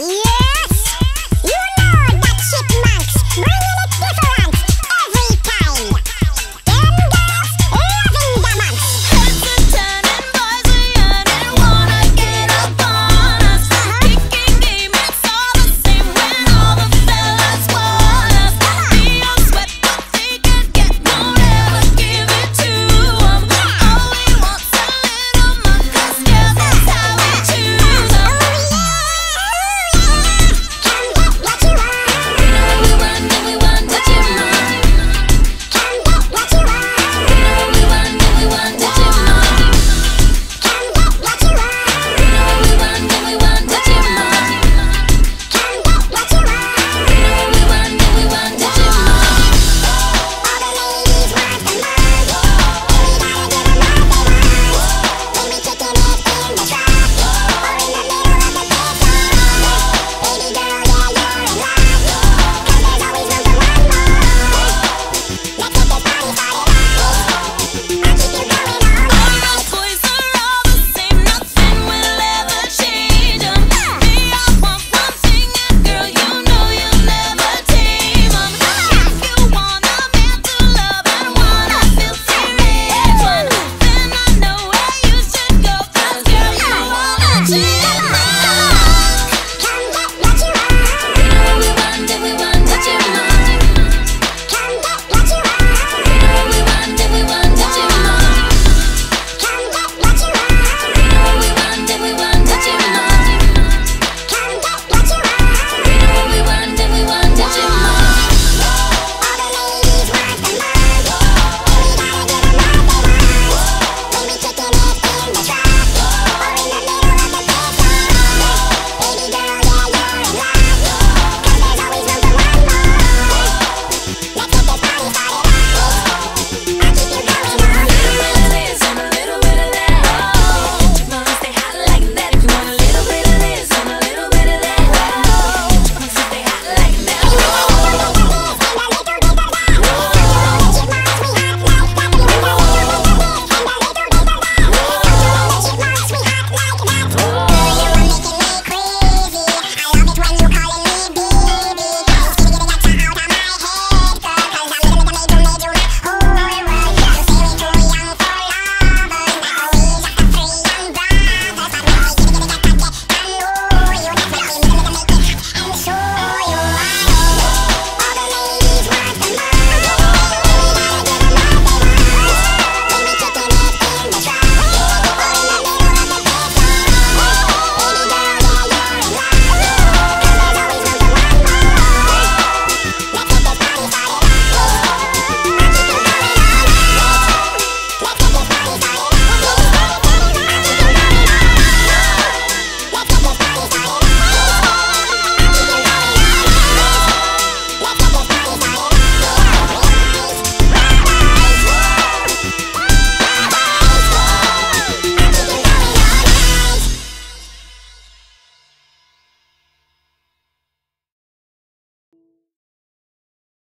Yeah!